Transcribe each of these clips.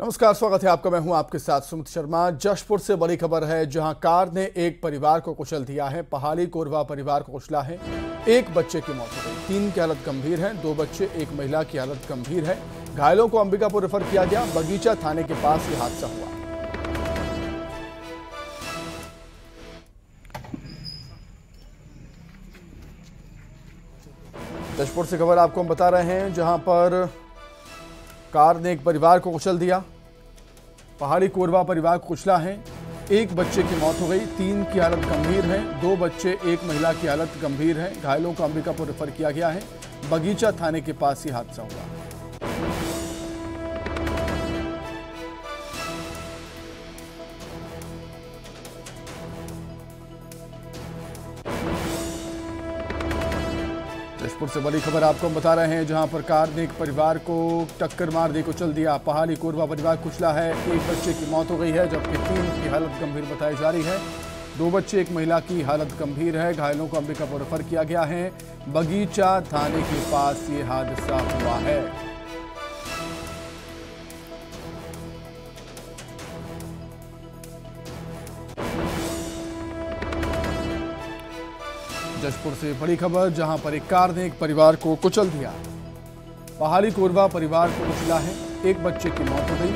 नमस्कार, स्वागत है आपका। मैं हूँ आपके साथ सुमित शर्मा। जशपुर से बड़ी खबर है, जहाँ कार ने एक परिवार को कुचल दिया है। पहाड़ी कोरवा परिवार को कुचला है। एक बच्चे की मौत हो गई। तीन की हालत गंभीर है। दो बच्चे, एक महिला की हालत गंभीर है। घायलों को अंबिकापुर रेफर किया गया। बगीचा थाने के पास ये हादसा हुआ। जशपुर से खबर आपको हम बता रहे हैं, जहाँ पर कार ने एक परिवार को कुचल दिया। पहाड़ी कोरबा परिवार कुचला है। एक बच्चे की मौत हो गई। तीन की हालत गंभीर है। दो बच्चे, एक महिला की हालत गंभीर है। घायलों को अंबिकापुर रेफर किया गया है। बगीचा थाने के पास ही हादसा हुआ। जशपुर से बड़ी खबर आपको हम बता रहे हैं, जहाँ पर कार ने एक परिवार को टक्कर मार दी कुचल दिया। पहाड़ी कोरबा परिवार कुचला है। एक बच्चे की मौत हो गई है, जबकि तीन की हालत गंभीर बताई जा रही है। दो बच्चे, एक महिला की हालत गंभीर है। घायलों को अंबिकापुर रेफर किया गया है। बगीचा थाने के पास ये हादसा हुआ है। जशपुर से बड़ी खबर, जहाँ पर एक कार ने एक परिवार को कुचल दिया। पहाड़ी कोरबा परिवार को कुचला है। एक बच्चे की मौत हो गई।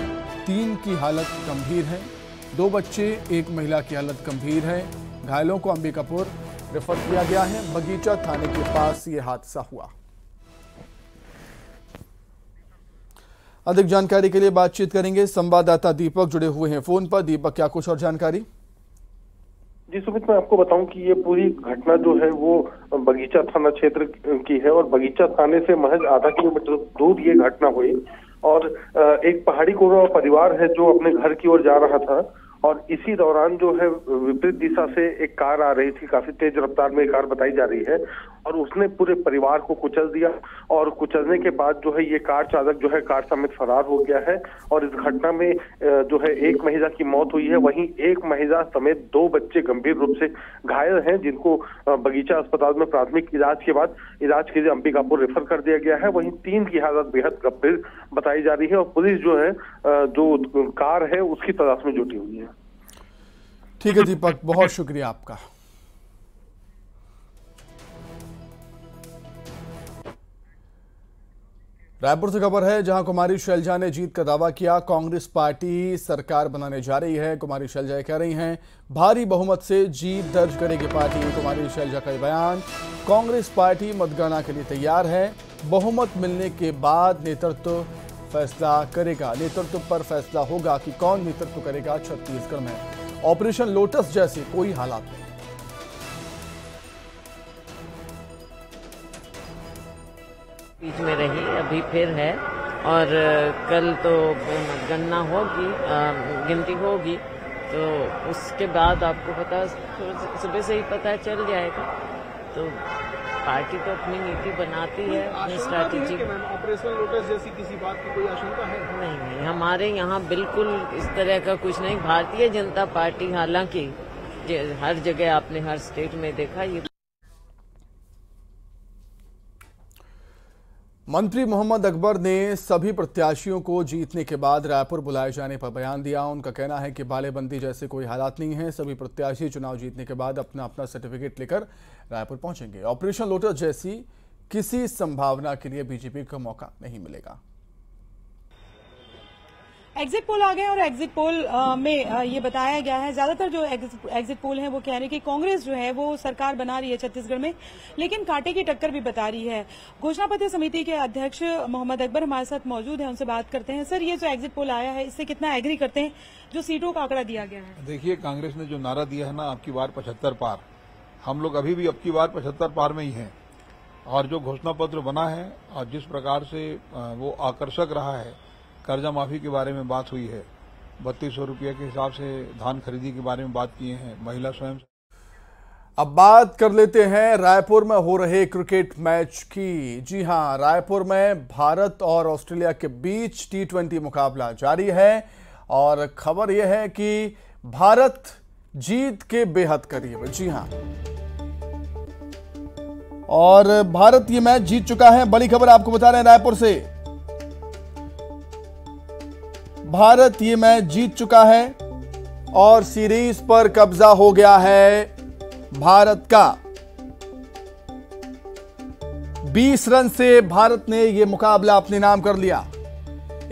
तीन की हालत गंभीर है। दो बच्चे, एक महिला की हालत गंभीर है। घायलों को अंबिकापुर रेफर किया गया है। बगीचा थाने के पास ये हादसा हुआ। अधिक जानकारी के लिए बातचीत करेंगे। संवाददाता दीपक जुड़े हुए हैं फ़ोन पर। दीपक, क्या कुछ और जानकारी? जी, सुमित, मैं आपको बताऊँ कि ये पूरी घटना जो है, वो बगीचा थाना क्षेत्र की है और बगीचा थाने से महज आधा किलोमीटर दूर ये घटना हुई और एक पहाड़ी कोरवा परिवार है जो अपने घर की ओर जा रहा था। और इसी दौरान जो है, विपरीत दिशा से एक कार आ रही थी, काफ़ी तेज रफ्तार में कार बताई जा रही है, और उसने पूरे परिवार को कुचल दिया, और कुचलने के बाद जो है, ये कार चालक जो है, कार समेत फरार हो गया है, और इस घटना में जो है, एक महिला की मौत हुई है, वहीं एक महिला समेत दो बच्चे गंभीर रूप से घायल हैं, जिनको बगीचा अस्पताल में प्राथमिक इलाज के बाद इलाज के लिए अंबिकापुर रेफर कर दिया गया है, वहीं तीन की हालत बेहद गंभीर बताई जा रही है, और पुलिस जो है जो कार है, उसकी तलाश में जुटी हुई है। ठीक है, दीपक, बहुत शुक्रिया आपका। रायपुर से खबर है, जहाँ कुमारी शैलजा ने जीत का दावा किया, कांग्रेस पार्टी सरकार बनाने जा रही है। कुमारी शैलजा कह रही हैं, भारी बहुमत से जीत दर्ज करेगी पार्टी। कुमारी शैलजा का बयान, कांग्रेस पार्टी मतगणना के लिए तैयार है, बहुमत मिलने के बाद नेतृत्व फैसला करेगा। नेतृत्व पर फैसला होगा कि कौन नेतृत्व करेगा छत्तीसगढ़ में। ऑपरेशन लोटस जैसे कोई हालात नहीं। बीच में रही, अभी फिर है, और कल तो गणना होगी गिनती होगी तो उसके बाद आपको पता, सुबह से ही पता चल जाएगा तो पार्टी तो अपनी नीति बनाती है अपनी स्ट्रैटेजी ऑपरेशन लोटस जैसी किसी बात की कोई आशंका है? नहीं नहीं हमारे यहाँ बिल्कुल इस तरह का कुछ नहीं। भारतीय जनता पार्टी हालाँकि हर जगह आपने हर स्टेट में देखा ये मंत्री मोहम्मद अकबर ने सभी प्रत्याशियों को जीतने के बाद रायपुर बुलाए जाने पर बयान दिया। उनका कहना है कि बालेबंदी जैसे कोई हालात नहीं है। सभी प्रत्याशी चुनाव जीतने के बाद अपना अपना सर्टिफिकेट लेकर रायपुर पहुँचेंगे। ऑपरेशन लोटस जैसी किसी संभावना के लिए बीजेपी को मौका नहीं मिलेगा। एग्जिट पोल आ गए और एग्जिट पोल में ये बताया गया है। ज़्यादातर जो एग्जिट पोल हैं, वो कह रहे हैं कि कांग्रेस जो है, वो सरकार बना रही है छत्तीसगढ़ में, लेकिन कांटे की टक्कर भी बता रही है। घोषणा पत्र समिति के अध्यक्ष मोहम्मद अकबर हमारे साथ मौजूद है, उनसे बात करते हैं। सर, ये जो एग्जिट पोल आया है, इससे कितना एग्री करते हैं? जो सीटों का आंकड़ा दिया गया है। देखिए, कांग्रेस ने जो नारा दिया है ना, आपकी बार पचहत्तर पार। हम लोग अभी भी आपकी बार पचहत्तर पार में ही है। और जो घोषणा पत्र बना है, और जिस प्रकार से वो आकर्षक रहा है कर्जा माफ़ी के बारे में बात हुई है। बत्तीस सौ रुपये के हिसाब से धान खरीदी के बारे में बात किए हैं। महिला स्वयं अब बात कर लेते हैं रायपुर में हो रहे क्रिकेट मैच की। जी हाँ, रायपुर में भारत और ऑस्ट्रेलिया के बीच टी ट्वेंटी मुकाबला जारी है और खबर यह है कि भारत जीत के बेहद करीब। जी हाँ। और भारत ये मैच जीत चुका है, बड़ी खबर आपको बता रहे हैं रायपुर से। भारत ये मैच जीत चुका है और सीरीज़ पर कब्जा हो गया है भारत का। 20 रन से भारत ने यह मुकाबला अपने नाम कर लिया।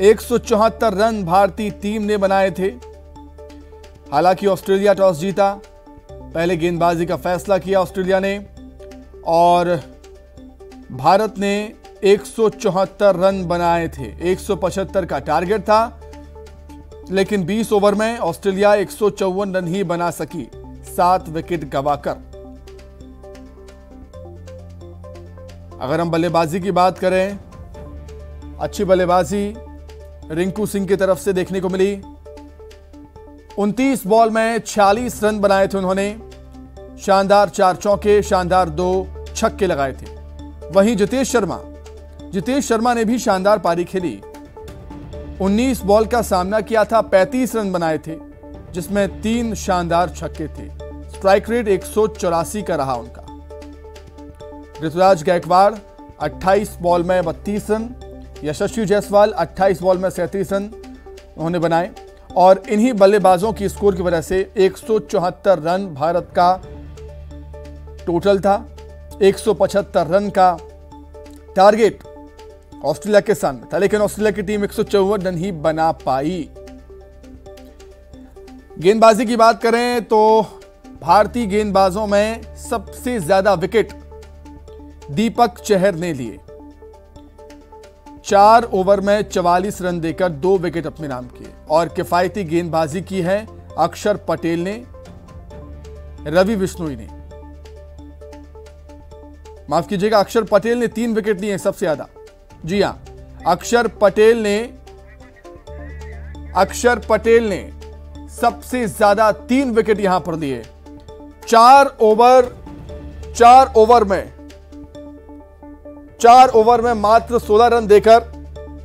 174 रन भारतीय टीम ने बनाए थे। हालाँकि ऑस्ट्रेलिया टॉस जीता। पहले गेंदबाजी का फैसला किया ऑस्ट्रेलिया ने और भारत ने 174 रन बनाए थे। 175 का टारगेट था। लेकिन 20 ओवर में ऑस्ट्रेलिया एक सौ चौवन रन ही बना सकी, सात विकेट गवाकर। अगर हम बल्लेबाजी की बात करें, अच्छी बल्लेबाजी रिंकू सिंह की तरफ़ से देखने को मिली। 29 बॉल में 46 रन बनाए थे उन्होंने। शानदार चार चौके, शानदार दो छक्के लगाए थे। वहीं जितेश शर्मा जितेश शर्मा ने भी शानदार पारी खेली। 19 बॉल का सामना किया था 35 रन बनाए थे, जिसमें तीन शानदार छक्के थे। स्ट्राइक रेट एक सौ चौरासी का रहा उनका। ऋतुराज गायकवाड़ 28 बॉल में 32 रन। यशस्वी जायसवाल 28 बॉल में सैंतीस रन उन्होंने बनाए। और इन्हीं बल्लेबाजों की स्कोर की वजह से एक सौ चौहत्तर रन भारत का टोटल था। 175 रन का टारगेट। ऑस्ट्रेलिया के सामने। था लेकिन ऑस्ट्रेलिया की टीम एक सौ चौवन रन ही बना पाई। गेंदबाजी की बात करें तो भारतीय गेंदबाजों में सबसे ज़्यादा विकेट दीपक चहर ने लिए। चार ओवर में चवालीस रन देकर दो विकेट अपने नाम किए। और किफायती गेंदबाजी की है अक्षर पटेल ने, रवि बिश्नोई ने। माफ़ कीजिएगा, अक्षर पटेल ने तीन विकेट लिए सबसे ज़्यादा। जी हाँ अक्षर पटेल ने, अक्षर पटेल ने सबसे ज़्यादा तीन विकेट यहाँ पर दिए। चार ओवर चार ओवर में, चार ओवर में मात्र 16 रन देकर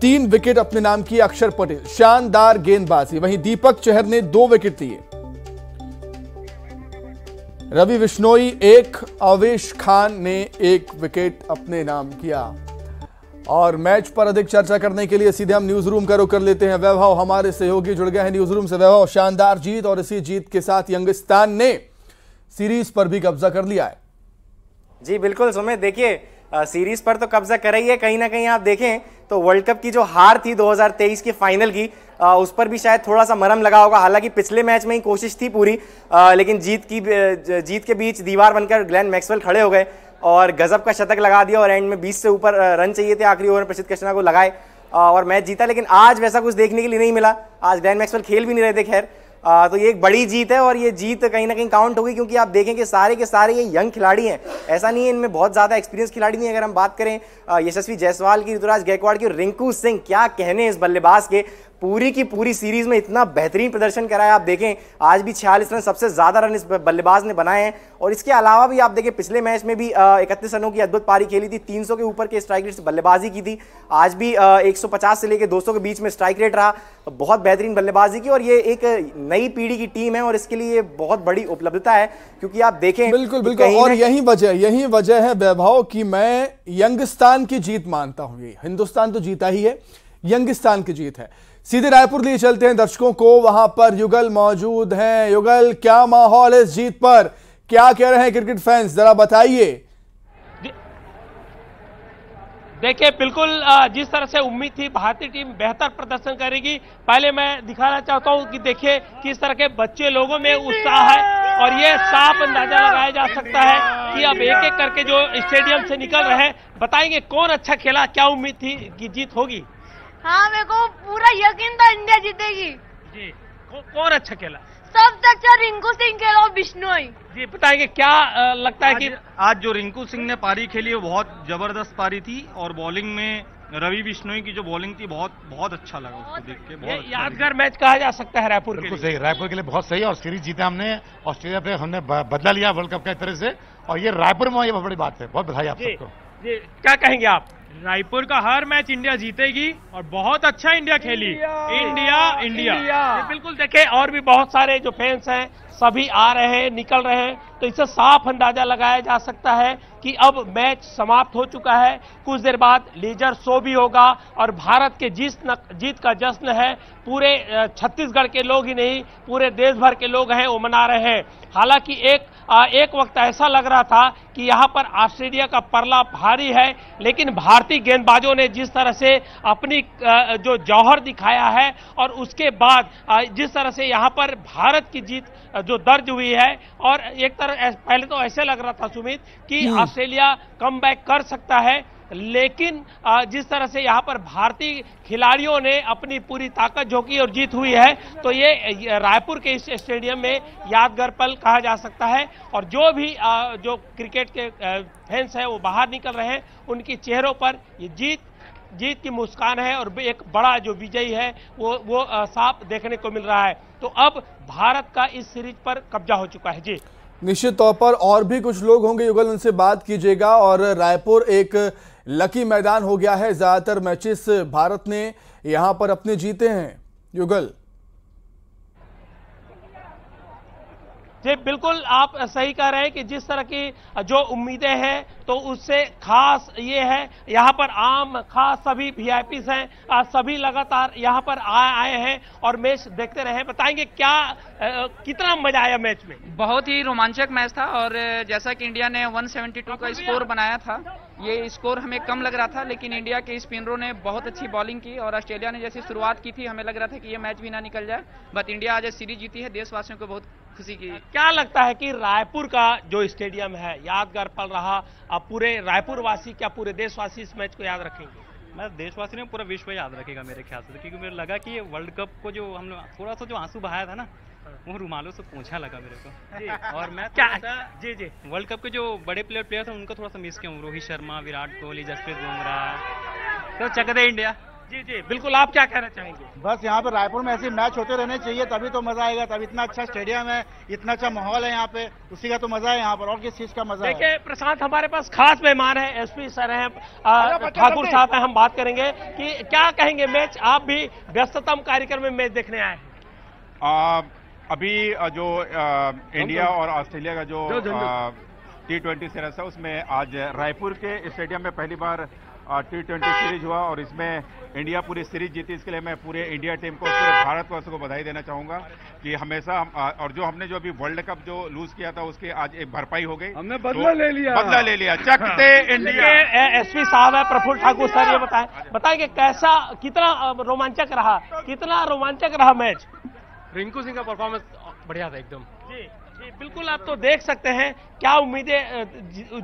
तीन विकेट अपने नाम की अक्षर पटेल। शानदार गेंदबाजी। वहीं दीपक चहर ने दो विकेट लिए रवि बिश्नोई एक, अवेश खान ने एक विकेट अपने नाम किया। और मैच पर अधिक चर्चा करने के लिए सीधे हम न्यूज़ रूम का रुख कर लेते हैं। वैभव हमारे सहयोगी जुड़ गए हैं न्यूज़ रूम से। वैभव शानदार जीत और इसी जीत के साथ यंगिस्तान ने सीरीज़ पर भी कब्जा कर लिया है। जी बिल्कुल सुमित देखिए सीरीज़ पर तो कब्जा कर ही है कहीं ना कहीं आप देखें तो वर्ल्ड कप की जो हार थी 2023 की फाइनल की आ, उस पर भी शायद थोड़ा सा मरम लगा होगा। हालाँकि पिछले मैच में ही कोशिश थी पूरी आ, लेकिन जीत की जीत के बीच दीवार बनकर ग्लैन मैक्सवेल खड़े हो गए। और गजब का शतक लगा दिया और एंड में 20 से ऊपर रन चाहिए थे आखिरी ओवर में प्रसिद्ध कृष्णा को लगाए और मैच जीता, लेकिन आज वैसा कुछ देखने के लिए नहीं मिला। आज ग्लैन मैक्सवेल खेल भी नहीं रहे थे, खैर। तो ये एक बड़ी जीत है और ये जीत कहीं ना कहीं काउंट होगी, क्योंकि आप देखें कि सारे के सारे ये यंग खिलाड़ी हैं। ऐसा नहीं है इनमें बहुत ज़्यादा एक्सपीरियंस खिलाड़ी नहीं है, अगर हम बात करें यशस्वी जायसवाल की, ऋतुराज गायकवाड़ की रिंकू सिंह, क्या कहने इस बल्लेबाज के? पूरी की पूरी सीरीज़ में इतना बेहतरीन प्रदर्शन करा है आप देखें आज भी छियालीस रन सबसे ज़्यादा रन इस बल्लेबाज ने बनाए हैं। और इसके अलावा भी आप देखें पिछले मैच में भी इकतीस रनों की अद्भुत पारी खेली थी 300 के ऊपर के स्ट्राइक रेट से बल्लेबाजी की थी। आज भी आ, 150 से लेकर 200 के बीच में स्ट्राइक रेट रहा बहुत बेहतरीन बल्लेबाजी की। और ये एक नई पीढ़ी की टीम है और इसके लिए बहुत बड़ी उपलब्धता है क्योंकि आप देखें बिल्कुल बिल्कुल और यही वजह यही वजह है वैभव की मैं यंगस्तान की जीत मानता हूँ। ये हिंदुस्तान तो जीता ही है यंगिस्तान की जीत है। सीधे रायपुर लिए चलते हैं दर्शकों को। वहाँ पर युगल मौजूद हैं। युगल, क्या माहौल है इस जीत पर? क्या कह रहे हैं क्रिकेट फैंस? जरा बताइए। देखिए, बिल्कुल जिस तरह से उम्मीद थी, भारतीय टीम बेहतर प्रदर्शन करेगी। पहले मैं दिखाना चाहता हूँ कि देखिए, किस तरह के बच्चे लोगों में उत्साह है और ये साफ़ अंदाज़ा लगाया जा सकता है कि अब एक एक करके जो स्टेडियम से निकल रहे हैं, बताएँगे कौन अच्छा खेला, क्या उम्मीद थी कि जीत होगी। हाँ मेरे को पूरा यकीन था इंडिया जीतेगी। जी कौन अच्छा खेला? सबसे अच्छा रिंकू सिंह खेला और बिश्नोई जी बताएँगे क्या आ, लगता है कि आज जो रिंकू सिंह ने पारी खेली वो बहुत ज़बरदस्त पारी थी और बॉलिंग में रवि बिश्नोई की जो बॉलिंग थी बहुत बहुत अच्छा लगा उसको देख के बहुत अच्छा यादगार मैच कहा जा सकता है रायपुर के लिए? सही रायपुर के लिए बहुत सही और सीरीज़ जीते हमने ऑस्ट्रेलिया पे हमने बदला लिया वर्ल्ड कप का तरह से और ये रायपुर में ये बहुत बड़ी बात है बहुत बधाई आप सबको। जी क्या कहेंगे आप? रायपुर का हर मैच इंडिया जीतेगी और बहुत अच्छा इंडिया खेली। इंडिया इंडिया जी, बिल्कुल देखे और भी बहुत सारे जो फैंस हैं सभी आ रहे हैं निकल रहे हैं तो इससे साफ़ अंदाज़ा लगाया जा सकता है कि अब मैच समाप्त हो चुका है। कुछ देर बाद लेजर शो भी होगा और भारत के जीत न, जीत का जश्न है। पूरे छत्तीसगढ़ के लोग ही नहीं पूरे देश भर के लोग हैं वो मना रहे हैं। हालाँकि एक एक वक्त ऐसा लग रहा था कि यहाँ पर ऑस्ट्रेलिया का परला भारी है लेकिन भारतीय गेंदबाजों ने जिस तरह से अपनी जो जौहर दिखाया है और उसके बाद जिस तरह से यहाँ पर भारत की जीत जो दर्ज हुई है और एक तरह पहले तो ऐसे लग रहा था सुमित कि ऑस्ट्रेलिया कम कर सकता है लेकिन जिस तरह से यहाँ पर भारतीय खिलाड़ियों ने अपनी पूरी ताकत झोंकी और जीत हुई है तो ये रायपुर के इस स्टेडियम में यादगार पल कहा जा सकता है। और जो भी जो क्रिकेट के फैंस हैं, वो बाहर निकल रहे हैं, उनके चेहरों पर ये जीत जीत की मुस्कान है और एक बड़ा जो विजयी है, वो वो साफ़ देखने को मिल रहा है। तो अब भारत का इस सीरीज़ पर कब्जा हो चुका है। जी। निश्चित तौर पर और भी कुछ लोग होंगे, युगल, उनसे बात कीजिएगा। और रायपुर एक लकी मैदान हो गया है ज़्यादातर मैचेस भारत ने यहाँ पर अपने जीते हैं। युगल। जी बिल्कुल आप सही कह रहे हैं कि जिस तरह की जो उम्मीदें हैं तो उससे खास ये है यहाँ पर आम खास सभी वीआईपी हैं आ, सभी लगातार यहाँ पर आए आए हैं और मैच देखते रहे बताएँगे क्या अ, कितना मज़ा आया मैच में? बहुत ही रोमांचक मैच था और जैसा कि इंडिया ने 172 का स्कोर बनाया था ये स्कोर हमें कम लग रहा था लेकिन इंडिया के स्पिनरों ने बहुत अच्छी बॉलिंग की और ऑस्ट्रेलिया ने जैसी शुरुआत की थी हमें लग रहा था कि ये मैच भी ना निकल जाए। बट इंडिया आज सीरीज़ जीती है देशवासियों को बहुत खुशी की। क्या लगता है कि रायपुर का जो स्टेडियम है यादगार पल रहा? अब पूरे रायपुर वासी क्या पूरे देशवासी इस मैच को याद रखेंगे? मैं देशवासी ने पूरा विश्व याद रखेगा मेरे ख्याल से। क्योंकि मुझे लगा कि ये वर्ल्ड कप को जो हम थोड़ा सा जो आँसू बहाया था ना वो रुमालों से पूछा लगा मेरे को। और मैं क्या? जी जी। वर्ल्ड कप के जो बड़े प्लेयर प्लेयर थे उनको थोड़ा सा मिस किया हूँ। रोहित शर्मा विराट कोहली जसप्रीत बुमराह। तो चक दे इंडिया जी जी बिल्कुल आप क्या कहना चाहेंगे? बस यहाँ पे रायपुर में ऐसे मैच होते रहने चाहिए तभी तो मज़ा आएगा तब इतना अच्छा स्टेडियम है इतना अच्छा माहौल है यहाँ पे उसी का तो मज़ा है यहाँ पर और किस चीज़ का मज़ा है? देखिए प्रशांत हमारे पास खास मेहमान है एसपी सर हैं ठाकुर साहब हैं हम बात करेंगे कि क्या कहेंगे मैच आप भी व्यस्ततम कार्यक्रम में मैच देखने आए हैं। अभी जो इंडिया और ऑस्ट्रेलिया का जो टी ट्वेंटी सीरीज़ है उसमें आज रायपुर के स्टेडियम में पहली बार टी ट्वेंटी सीरीज़ हुआ और इसमें इंडिया पूरी सीरीज़ जीती। इसके लिए मैं पूरे इंडिया टीम को पूरे भारतवासियों को बधाई देना चाहूँगा कि हमेशा हम और जो हमने जो अभी वर्ल्ड कप जो लूज किया था उसकी आज एक भरपाई हो गई। हमने बदला ले लिया। बदला ले लिया। चकते इंडिया। एसपी साहब है प्रफुल्ल ठाकुर सर ये बताएँ। बताएँगे कैसा कितना रोमांचक रहा कितना रोमांचक रहा मैच रिंकू सिंह का परफॉर्मेंस बढ़िया था एकदम। जी जी, बिल्कुल आप तो देख सकते हैं क्या उम्मीदें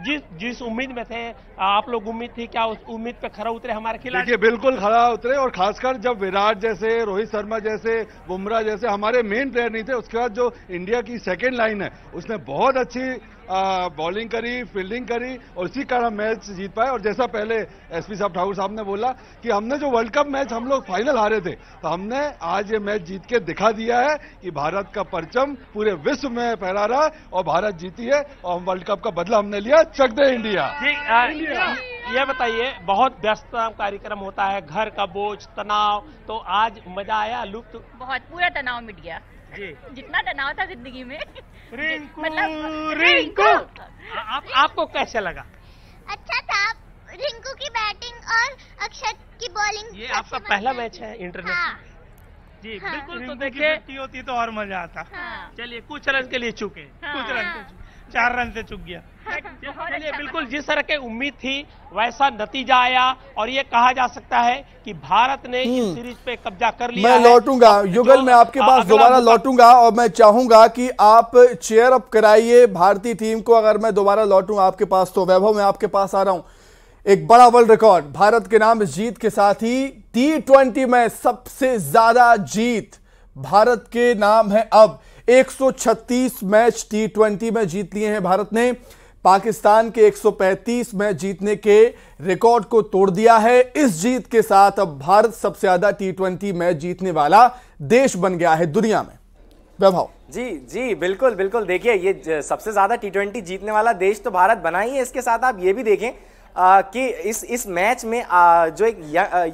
जिस जिस उम्मीद में थे, आप लोग उम्मीद थी, क्या उस उम्मीद पे खरा उतरे हमारे खिलाड़ी? देखिए, बिल्कुल खड़ा उतरे और खासकर जब विराट जैसे, रोहित शर्मा जैसे, बुमराह जैसे हमारे मेन प्लेयर नहीं थे, उसके बाद जो इंडिया की सेकेंड लाइन है, उसने बहुत अच्छी बॉलिंग करी फील्डिंग करी और इसी कारण हम मैच जीत पाए। और जैसा पहले एसपी साहब ठाकुर साहब ने बोला कि हमने जो वर्ल्ड कप मैच हम लोग फाइनल हारे थे तो हमने आज ये मैच जीत के दिखा दिया है कि भारत का परचम पूरे विश्व में फहरा रहा है और भारत जीती है। और हम वर्ल्ड कप का बदला हमने लिया। चक दे इंडिया। जी अ, ये बताइए बहुत व्यस्त कार्यक्रम होता है घर का बोझ तनाव तो आज मज़ा आया लुप्त? बहुत पूरा तनाव मिट गया। जी। जितना तनाव था ज़िंदगी में। रिंकू मतलब रिंकू! आप आपको कैसे लगा? अच्छा था। रिंकू की बैटिंग और अक्षत की बॉलिंग ये आपका पहला मैच है इंटरनेशनल। जी हाँ। बिल्कुल तो देखिए। होती तो और मज़ा आता। चलिए कुछ रन के लिए चुके। कुछ रन हाँ। चार रन से चुक गया। चलिए बिल्कुल जिस तरह की उम्मीद थी वैसा नतीजा आया और ये कहा जा सकता है कि भारत ने इस सीरीज़ पे कब्जा कर लिया मैं लौटूँगा। युगल मैं आपके पास दोबारा लौटूँगा और मैं चाहूँगा कि आप चेयर अप कराइए भारतीय टीम को। अगर मैं दोबारा लौटूं आपके पास तो वैभव मैं आपके पास आ रहा हूँ। एक बड़ा वर्ल्ड रिकॉर्ड भारत के नाम इस जीत के साथ ही टी ट्वेंटी में सबसे ज़्यादा जीत भारत के नाम है अब। 136 मैच टी ट्वेंटी में जीत लिए हैं भारत ने। पाकिस्तान के 135 मैच जीतने के रिकॉर्ड को तोड़ दिया है। इस जीत के साथ अब भारत सबसे ज़्यादा टी ट्वेंटी मैच जीतने वाला देश बन गया है दुनिया में। वैभव। जी जी बिल्कुल बिल्कुल। देखिए ये सबसे ज़्यादा टी ट्वेंटी जीतने वाला देश तो भारत बना ही है। इसके साथ आप ये भी देखें आ, कि इस इस मैच में आ, जो एक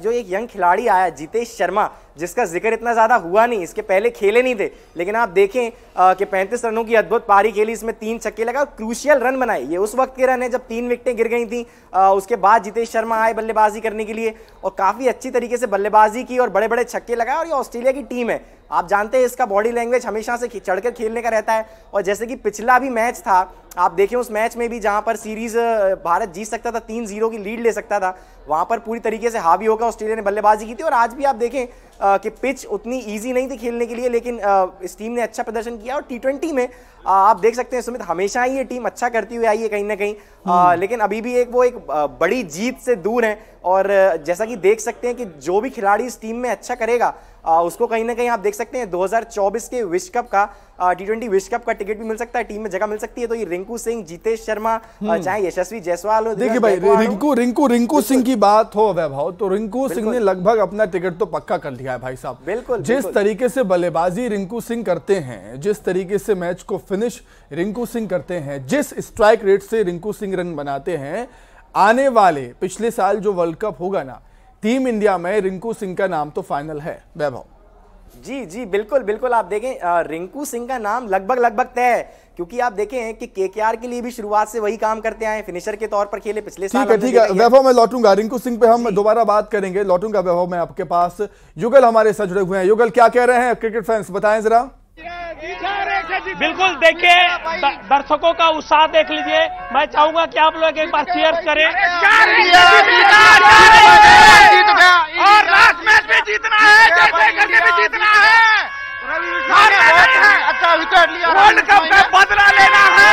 जो एक यंग खिलाड़ी आया जितेश शर्मा जिसका ज़िक्र इतना ज़्यादा हुआ नहीं इसके पहले खेले नहीं थे लेकिन आप देखें कि 35 रनों की अद्भुत पारी खेली इसमें तीन छक्के लगा क्रूशियल रन बनाए। ये उस वक्त के रन है जब तीन विकटें गिर गई थी आ, उसके बाद जितेश शर्मा आए बल्लेबाजी करने के लिए और काफ़ी अच्छी तरीके से बल्लेबाजी की और बड़े बड़े छक्के लगाए और ये ऑस्ट्रेलिया की टीम है। आप जानते हैं इसका बॉडी लैंग्वेज हमेशा से चढ़कर खेलने का रहता है और जैसे कि पिछला भी मैच था आप देखें उस मैच में भी जहाँ पर सीरीज़ भारत जीत सकता था तीन ज़ीरो की लीड ले सकता था वहाँ पर पूरी तरीके से हावी होकर ऑस्ट्रेलिया ने बल्लेबाजी की थी और आज भी आप देखें कि पिच उतनी ईजी नहीं थी खेलने के लिए, लेकिन इस टीम ने अच्छा प्रदर्शन किया और टी में आप देख सकते हैं सुमित हमेशा ही ये टीम अच्छा करती हुई आई है कहीं ना कहीं। आ, लेकिन अभी भी एक वो एक बड़ी जीत से दूर है और जैसा कि देख सकते हैं कि जो भी खिलाड़ी इस टीम में अच्छा करेगा आ, उसको कहीं ना कहीं आप देख सकते हैं 2024 के विश्व कप का टी ट्वेंटी विश्व कप का टिकट भी मिल सकता है टीम में जगह मिल सकती है। तो ये रिंकू सिंह जितेश शर्मा चाहे यशस्वी जायसवाल हो देखिए भाई रिंकू रिंकू रिंकू सिंह की बात हो वैभव तो रिंकू सिंह ने लगभग अपना टिकट तो पक्का कर लिया है भाई साहब। बिल्कुल जिस तरीके से बल्लेबाजी रिंकू सिंह करते हैं जिस तरीके से मैच को फिनिश रिंकू सिंह करते हैं। जिस स्ट्राइक रेट से रिंकू सिंह रन बनाते हैं आने वाले पिछले साल जो वर्ल्ड कप होगा ना टीम इंडिया में रिंकू सिंह का नाम तो फाइनल है वैभव। जी जी बिल्कुल बिल्कुल आप देखें रिंकू सिंह का नाम लगभग लगभग तय है क्योंकि आप देखें कि केकेआर के लिए भी शुरुआत से वही काम करते आए फिनिशर के तौर पर खेले पिछले साल ठीक है ठीक है वैभव मैं लौटूँगा रिंकू सिंह पे हम दोबारा बात करेंगे लौटूँगा वैभव मैं आपके पास। युगल हमारे साथ जुड़े हुए हैं। युगल क्या कह रहे हैं क्रिकेट फैंस बताएँ जरा। बिल्कुल देखिए दर्शकों का उत्साह देख लीजिए। मैं चाहूँगा कि आप लोग एक बार चेयर करें। और लास्ट मैच में जीतना है जैसे करके भी जीतना है। अच्छा विकेट लिया वर्ल्ड कप का बदला लेना है।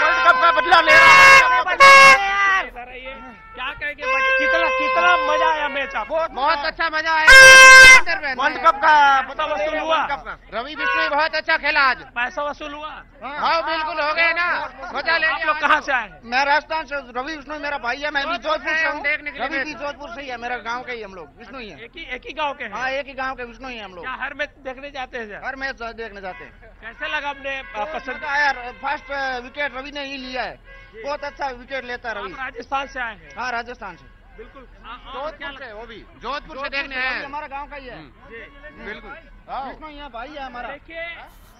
वर्ल्ड कप का बदला लेना है। क्या कहेंगे मज़ा आया मैच आप। बहुत अच्छा मज़ा आया। वर्ल्ड कप का पैसा वसूल हुआ। रवि बिश्नोई बहुत अच्छा खेला आज। पैसा वसूल हुआ। हाँ बिल्कुल हो गए ना। मज़ा ले आप लोग कहाँ से आए? मैं राजस्थान से रवि बिश्नोई मेरा भाई है मैं भी जोधपुर से हूँ रवि भी जोधपुर से ही है मेरा गाँव के ही हम लोग विष्णु ही है। एक ही एक ही गाँव के हाँ? एक ही गाँव के विष्णु ही हम लोग। हर मैच देखने जाते हैं हर मैच देखने जाते हैं। कैसे लगा अपने पसंद आया फ़र्स्ट विकेट रवि ने ही लिया है। बहुत अच्छा विकेट लेता रवि। राजस्थान से आए हैं? हाँ राजस्थान से। बिल्कुल। जोधपुर से वो भी। जोधपुर से देखने आए हमारा गाँव का ही है। बिल्कुल। यहाँ भाई है हमारा। देखिए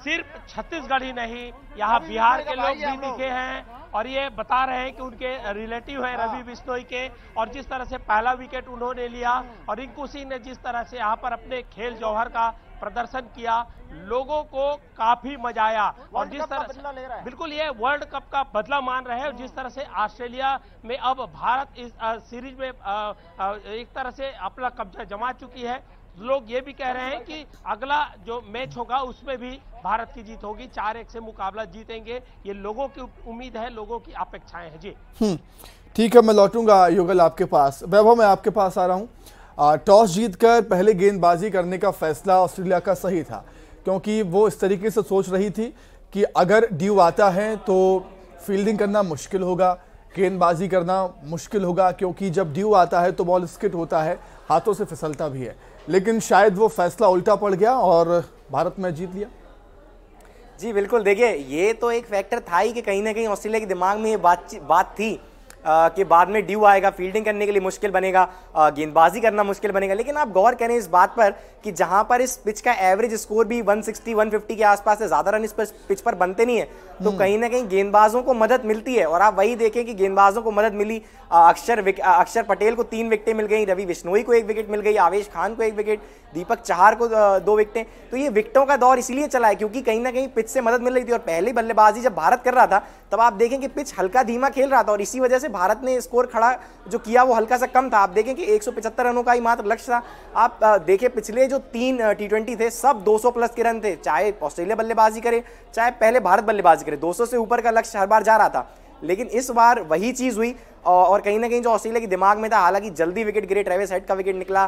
सिर्फ़ छत्तीसगढ़ ही नहीं यहाँ बिहार के लोग भी दिखे हैं और ये बता रहे हैं कि उनके रिलेटिव हैं रवि बिश्नोई के और जिस तरह से पहला विकेट उन्होंने लिया और रिंकू सिंह ने जिस तरह से यहाँ पर अपने खेल जौहर का प्रदर्शन किया लोगों को काफ़ी मज़ा आया। और जिस तरह से बिल्कुल ये वर्ल्ड कप का बदला मान रहे हैं। जिस तरह से ऑस्ट्रेलिया में अब भारत इस सीरीज़ में एक तरह से अपना कब्जा जमा चुकी है। लोग ये भी कह रहे हैं कि अगला जो मैच होगा उसमें भी भारत की जीत होगी। चार एक से मुकाबला जीतेंगे। ये लोगों की उम्मीद है लोगों की अपेक्षाएँ हैं। जी। ठीक है मैं लौटूँगा युगल आपके पास। वैभव मैं आपके पास आ रहा हूँ। टॉस जीतकर पहले गेंदबाजी करने का फैसला ऑस्ट्रेलिया का सही था, क्योंकि वो इस तरीके से सोच रही थी कि अगर ड्यू आता है तो फील्डिंग करना मुश्किल होगा, गेंदबाजी करना मुश्किल होगा, क्योंकि जब ड्यू आता है तो बॉल स्किट होता है, हाथों से फिसलता भी है। लेकिन शायद वो फैसला उल्टा पड़ गया और भारत मैच जीत लिया। जी, बिल्कुल। देखिए, ये तो एक फैक्टर था ही कि कहीं ना कहीं ऑस्ट्रेलिया के दिमाग में ये बात बात थी के बाद में ड्यू आएगा फील्डिंग करने के लिए मुश्किल बनेगा गेंदबाजी करना मुश्किल बनेगा। लेकिन आप गौर करें इस बात पर कि जहाँ पर इस पिच का एवरेज स्कोर भी 160 150 के आसपास है ज़्यादा रन इस पर पिच पर बनते नहीं है। तो हम्म। कहीं ना कहीं गेंदबाजों को मदद मिलती है और आप वही देखें कि गेंदबाजों को मदद मिली। अक्षर अक्षर पटेल को तीन विकेटें मिल गई रवि बिश्नोई को एक विकेट मिल गई आवेश खान को एक विकेट दीपक चार को दो विकेटें तो ये विकेटों का दौर इसलिए चला है क्योंकि कहीं ना कहीं पिच से मदद मिल रही थी और पहली बल्लेबाजी जब भारत कर रहा था तब आप देखें कि पिच हल्का धीमा खेल रहा था और इसी वजह से भारत ने स्कोर खड़ा जो किया वो हल्का सा कम था। आप देखें कि एक रनों का ही मात्र लक्ष्य था। आप देखें पिछले जो तीन टी थे, सब 200 प्लस के रन थे। चाहे ऑस्ट्रेलिया बल्लेबाजी करे, चाहे पहले भारत बल्लेबाजी करे 200 से ऊपर का लक्ष्य हर बार जा रहा था। लेकिन इस बार वही चीज़ हुई और कहीं ना कहीं जो ऑस्ट्रेलिया के दिमाग में था, हालाँकि जल्दी विकेट गिरे ट्रेविस हेड का विकेट निकला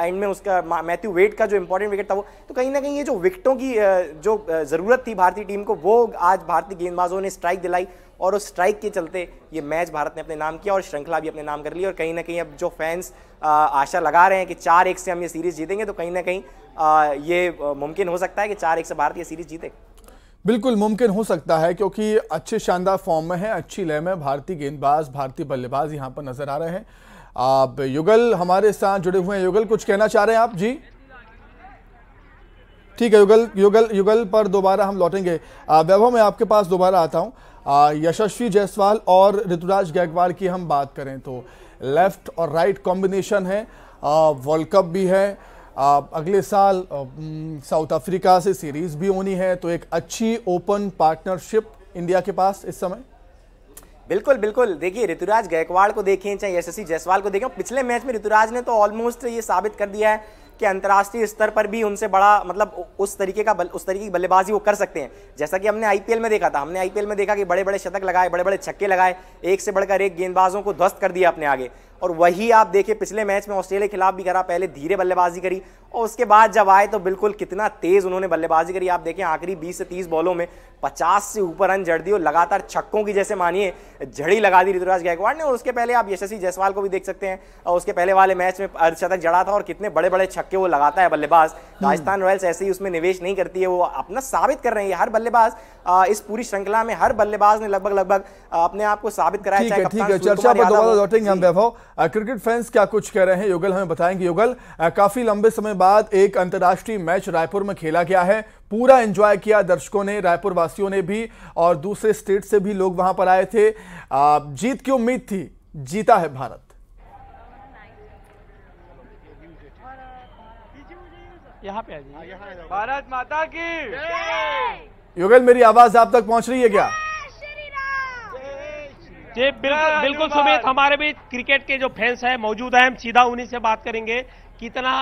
एंड में उसका मैथ्यू वेट का जो इंपॉर्टेंट विकेट था वो तो कहीं ना कहीं ये जो विकेटों की जो ज़रूरत थी भारतीय टीम को, वो आज भारतीय गेंदबाजों ने स्ट्राइक दिलाई, और उस स्ट्राइक के चलते ये मैच भारत ने अपने नाम किया, और श्रृंखला भी अपने नाम कर ली, और कहीं ना कहीं अब जो फैंस आशा लगा रहे हैं कि चार एक से हम ये सीरीज़ जीतेंगे तो कहीं ना कहीं ये मुमकिन हो सकता है कि चार एक से भारत ये सीरीज़ जीते। बिल्कुल मुमकिन हो सकता है क्योंकि अच्छे शानदार फॉर्म में है, अच्छी लय में भारतीय गेंदबाज, भारतीय बल्लेबाज यहाँ पर नज़र आ रहे हैं। आप युगल हमारे साथ जुड़े हुए हैं। युगल, कुछ कहना चाह रहे हैं आप? जी। ठीक है, युगल युगल युगल पर दोबारा हम लौटेंगे। वैभव, मैं आपके पास दोबारा आता हूँ। यशस्वी जायसवाल और ऋतुराज गायकवाड़ की हम बात करें तो लेफ़्ट और राइट कॉम्बिनेशन है। वर्ल्ड कप भी है। अगले साल साउथ अफ्रीका से सीरीज़ भी होनी है तो एक अच्छी ओपन पार्टनरशिप इंडिया के पास इस समय? बिल्कुल बिल्कुल। देखिए ऋतुराज गायकवाड़ को देखें चाहे यशस्वी जायसवाल को देखें पिछले मैच में ऋतुराज ने तो ऑलमोस्ट ये साबित कर दिया है कि अंतर्राष्ट्रीय स्तर पर भी उनसे बड़ा मतलब उस तरीके का बल, उस तरीके की बल्लेबाजी वो कर सकते हैं। जैसा कि हमने आईपीएल में देखा था हमने आईपीएल में देखा कि बड़े बड़े शतक लगाए बड़े बड़े छक्के लगाए एक से बढ़कर एक गेंदबाजों को ध्वस्त कर दिया अपने आगे। और वही आप देखिए, पिछले मैच में ऑस्ट्रेलिया के खिलाफ भी करा, पहले धीरे बल्लेबाजी करी, और उसके बाद जब आए तो बिल्कुल कितना तेज उन्होंने बल्लेबाजी करी। आप देखें आखिरी 20 से 30 बॉलों में 50 से ऊपर रन जड़ दी और लगातार छक्कों की जैसे मानिए झड़ी लगा दी ऋतुराज गायकवाड़ ने। और उसके पहले आप यशस्वी जायसवाल को भी देख सकते हैं। और उसके पहले वाले मैच में अर्धशतक जड़ा था और कितने बड़े बड़े छक्के वो लगाता है बल्लेबाज। राजस्थान रॉयल्स ऐसे ही उसमें निवेश नहीं करती है वो अपना साबित कर रहे हैं। हर बल्लेबाज इस पूरी श्रृंखला में हर बल्लेबाज ने लगभग लगभग अपने आप को साबित कराया। ठीक है ठीक है चर्चा पर दोबारा लौटेंगे हम वैभव। क्रिकेट फैंस क्या कुछ कह रहे हैं? युगल हमें बताएँगे। युगल काफ़ी लंबे समय बाद एक अंतर्राष्ट्रीय मैच रायपुर में खेला गया है। पूरा एंजॉय किया। दर्शकों ने रायपुर वासियों ने भी और दूसरे स्टेट से भी लोग वहाँ पर आए थे। जीत की उम्मीद थी। जीता है भारत। यहाँ पे भारत माता की। युगल मेरी आवाज़ आप तक पहुँच रही है क्या? जी बिल्कुल बिल्कुल सुमित हमारे भी क्रिकेट के जो फैंस हैं मौजूद हैं। हम सीधा उन्हीं से बात करेंगे। कितना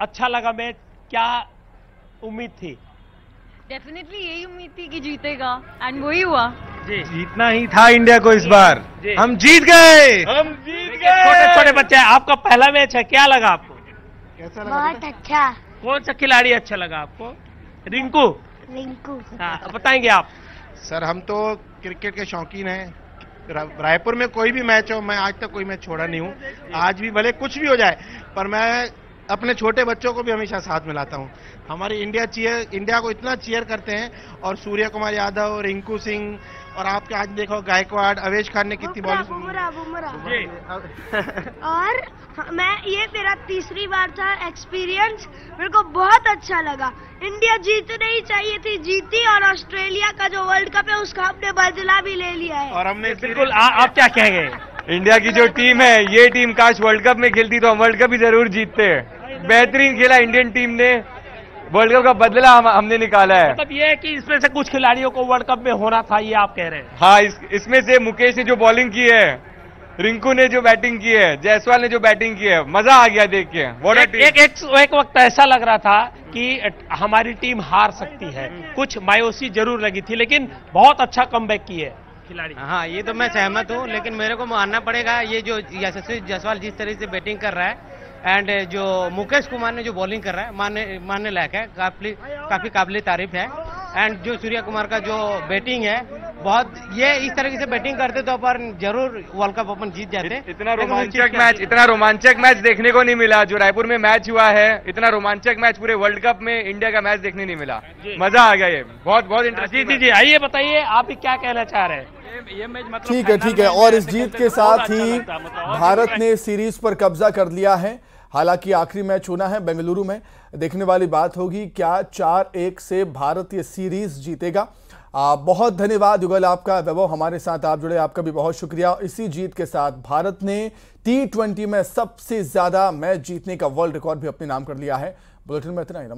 अच्छा लगा मैच क्या उम्मीद थी? डेफिनेटली यही उम्मीद थी कि जीतेगा एंड वही हुआ। जी। जीतना ही था इंडिया को इस बार। हम जीत गए। हम जीत गए। छोटे छोटे बच्चे आपका पहला मैच है क्या लगा आपको? कैसा लगा बहुत अच्छा। कौन सा खिलाड़ी अच्छा लगा आपको? रिंकू। रिंकू। हाँ बताएँगे आप। सर हम तो क्रिकेट के शौकीन हैं। रायपुर में कोई भी मैच हो मैं आज तक कोई मैच छोड़ा नहीं हूँ। आज भी भले कुछ भी हो जाए पर मैं अपने छोटे बच्चों को भी हमेशा साथ मिलाता हूँ। हमारी इंडिया चीयर इंडिया को इतना चीयर करते हैं और सूर्य कुमार यादव रिंकू सिंह और आपके आज देखो गायकवाड़ अवेश खान ने कितनी बॉल और मैं ये मेरा तीसरी बार था एक्सपीरियंस मेरे को बहुत अच्छा लगा। इंडिया जीतनी ही चाहिए थी जीती और ऑस्ट्रेलिया का जो वर्ल्ड कप है उसका हमने बदला भी ले लिया है। और हमने बिल्कुल आप क्या कहेंगे? इंडिया की जो टीम है ये टीम काश वर्ल्ड कप में खेलती तो हम वर्ल्ड कप ही ज़रूर जीतते। बेहतरीन खेला इंडियन टीम ने। वर्ल्ड कप का बदला हम, हमने निकाला है। मतलब ये है कि इसमें से कुछ खिलाड़ियों को वर्ल्ड कप में होना था ये आप कह रहे हैं? हाँ इस, इसमें से मुकेश ने जो बॉलिंग की है रिंकू ने जो बैटिंग की है जायसवाल ने जो बैटिंग की है मज़ा आ गया देख के। एक, एक, एक, एक वक्त ऐसा लग रहा था कि हमारी टीम हार सकती है। कुछ मायूसी ज़रूर लगी थी लेकिन बहुत अच्छा कम बैक की है खिलाड़ी। हाँ ये तो मैं सहमत हूँ लेकिन मेरे को मानना पड़ेगा ये जो यशस्वी जायसवाल जिस तरह से बैटिंग कर रहा है एंड जो मुकेश कुमार ने जो बॉलिंग कर रहा है मानने मानने लायक है। काफ़ी काफ़ी काबिल तारीफ़ है। एंड जो सूर्य कुमार का जो बैटिंग है बहुत ये इस तरीके से बैटिंग करते तो अपन ज़रूर वर्ल्ड कप अपन जीत जाते इतना रोमांचक मैच इतना रोमांचक मैच देखने को नहीं मिला। जो रायपुर में मैच हुआ है इतना रोमांचक मैच पूरे वर्ल्ड कप में इंडिया का मैच देखने नहीं मिला। मज़ा आ गया ये। बहुत बहुत इंटरेस्टिंग जी जी आइए बताइए आप क्या कहना चाह रहे हैं? ये मैच मतलब ठीक है ठीक है। और इस जीत के साथ ही भारत ने सीरीज़ पर कब्जा कर लिया है। हालाँकि आखिरी मैच होना है बेंगलुरु में। देखने वाली बात होगी क्या चार एक से भारत ये सीरीज़ जीतेगा? आ, बहुत धन्यवाद युगल आपका वैभव हमारे साथ आप जुड़े आपका भी बहुत शुक्रिया। इसी जीत के साथ भारत ने टी ट्वेंटी में सबसे ज़्यादा मैच जीतने का वर्ल्ड रिकॉर्ड भी अपने नाम कर लिया है। बुलेटिन में इतना ही